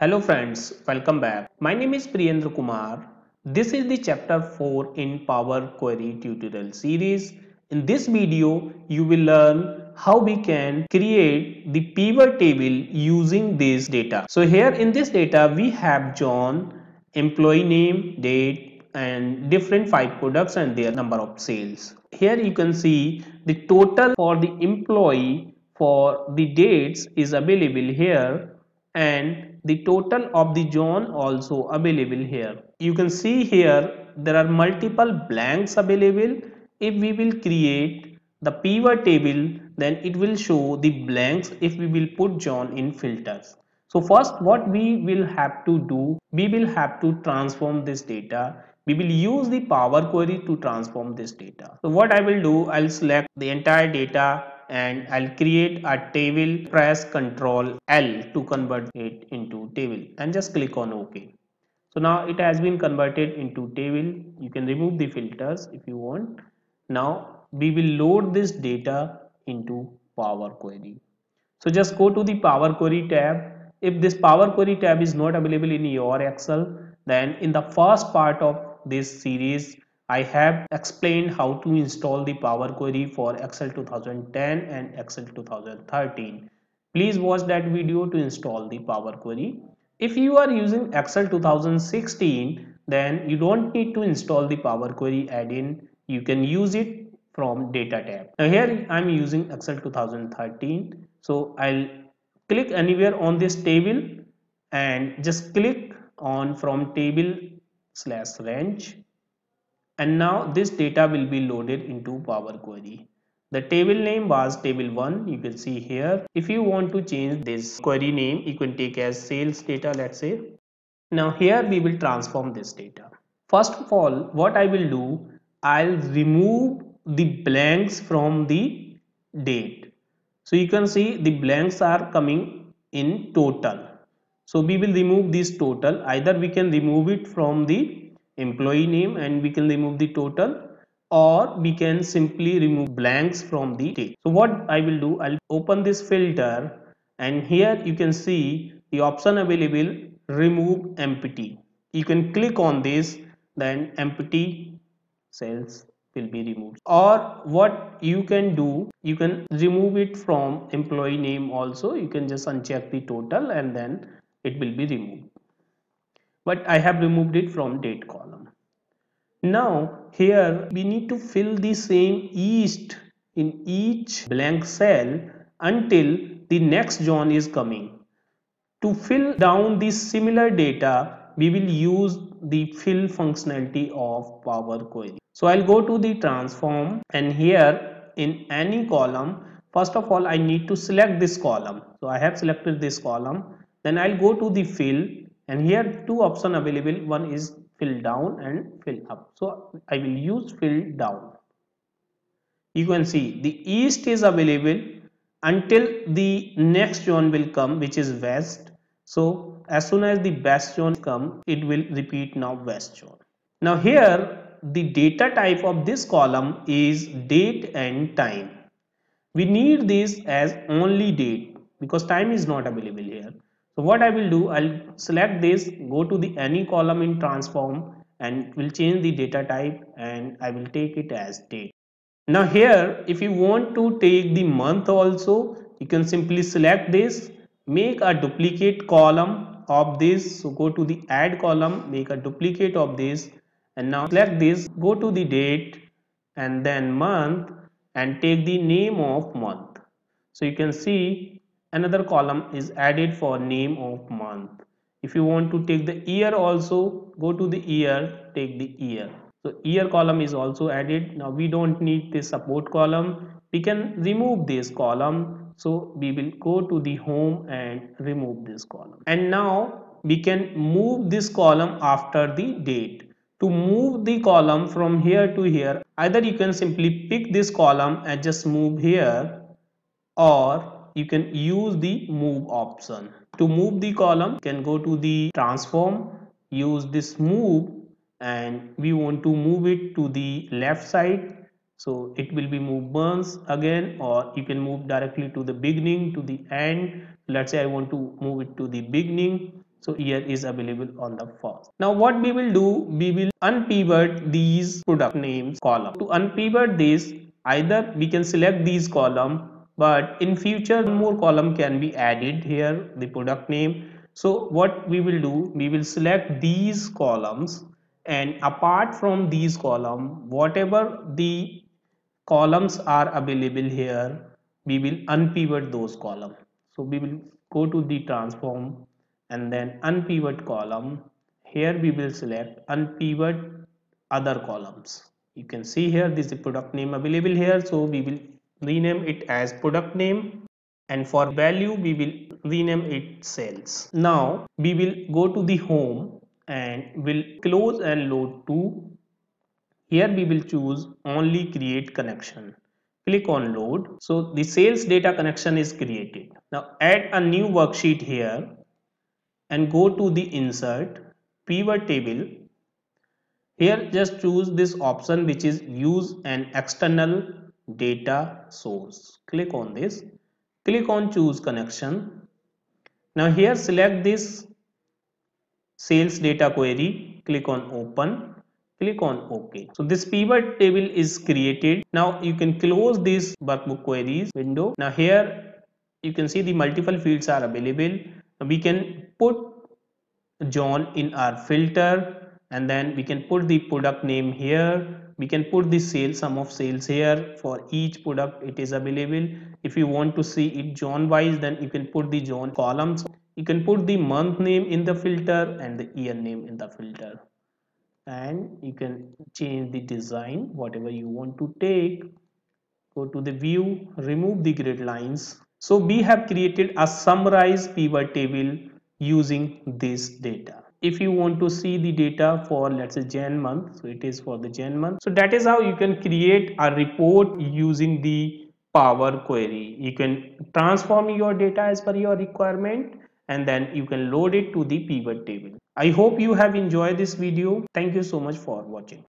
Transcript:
Hello friends, welcome back. My name is Priyendra Kumar. This is the chapter 4 in Power Query tutorial series. In this video, you will learn how we can create the pivot table using this data. So here in this data, we have zone, employee name, date and different five products and their number of sales. Here you can see the total for the employee for the dates is available here and the total of the zone also available here. You can see here there are multiple blanks available. If we will create the pivot table then it will show the blanks if we will put zone in filters. So first what we will have to do, we will have to transform this data. We will use the Power Query to transform this data. So what I will do, I'll select the entire data and I'll create a table press Ctrl L to convert it into table and just click on OK. So now it has been converted into table. You can remove the filters if you want. Now we will load this data into Power Query. So just go to the Power Query tab. If this Power Query tab is not available in your Excel, then in the first part of this series, I have explained how to install the Power Query for Excel 2010 and Excel 2013. Please watch that video to install the Power Query. If you are using Excel 2016, then you don't need to install the Power Query add-in. You can use it from data tab. Now here I am using Excel 2013. So I'll click anywhere on this table and just click on from table slash range and now this data will be loaded into Power Query. The table name was table 1 you can see here. If you want to change this query name you can take as sales data let's say. Now here we will transform this data. First of all what I will do I'll remove the blanks from the date. So you can see the blanks are coming in total. So we will remove this total either we can remove it from the employee name and we can remove the total or we can simply remove blanks from the table. So what I will do, I'll open this filter and here you can see the option available remove empty. You can click on this then empty cells will be removed or what you can do you can remove it from employee name also you can just uncheck the total and then it will be removed but I have removed it from date column. Now here we need to fill the same east in each blank cell until the next zone is coming. To fill down the similar data we will use the fill functionality of Power Query. So I'll go to the transform and here in any column first of all I need to select this column. So I have selected this column then I'll go to the fill and here two option available. One is fill down and fill up. So i will use fill down. You can see the east is available until the next zone will come which is west. So as soon as the west zone come it will repeat now west zone. Now here the data type of this column is date and time. We need this as only date because time is not available here so what I will do, I'll select this, go to the any column in transform and will change the data type and I will take it as date. Now here, if you want to take the month also, you can simply select this, make a duplicate column of this. So go to the add column, make a duplicate of this and now select this, go to the date and then month and take the name of month. So you can see another column is added for name of month. If you want to take the year also go to the year take the year. So year column is also added. Now we don't need this support column. We can remove this column. So we will go to the home and remove this column. And now we can move this column after the date. To move the column from here to here either you can simply pick this column and just move here or you can use the move option. To move the column can go to the transform use this move and we want to move it to the left side. So it will be moved once again or you can move directly to the beginning to the end. Let's say I want to move it to the beginning. So here is available on the first. Now what we will do we will unpivot these product names column. To unpivot this either we can select these column but in future more column can be added here the product name. So what we will do we will select these columns. And apart from these column whatever the columns are available here we will unpivot those columns so we will go to the transform and then unpivot column. Here we will select unpivot other columns. You can see here this is the product name available here. So we will rename it as product name and for value we will rename it sales. Now we will go to the home and will close and load to. Here we will choose only create connection. Click on load. So the sales data connection is created. Now add a new worksheet here and go to the insert pivot table. Here just choose this option which is use an external data source. Click on this. Click on choose connection. Now here select this sales data query. Click on open. Click on ok. So this pivot table is created. Now you can close this workbook queries window. Now here you can see the multiple fields are available. We can put zone in our filter and then we can put the product name here. We can put the sales sum of sales here. For each product it is available. If you want to see it zone wise then you can put the zone columns. You can put the month name in the filter and the year name in the filter. And you can change the design whatever you want to take. Go to the view remove the grid lines. So we have created a summarized pivot table using this data if you want to see the data for let's say Jan month so it is for the Jan month. So that is how you can create a report using the power query. You can transform your data as per your requirement and then you can load it to the pivot table. I hope you have enjoyed this video. Thank you so much for watching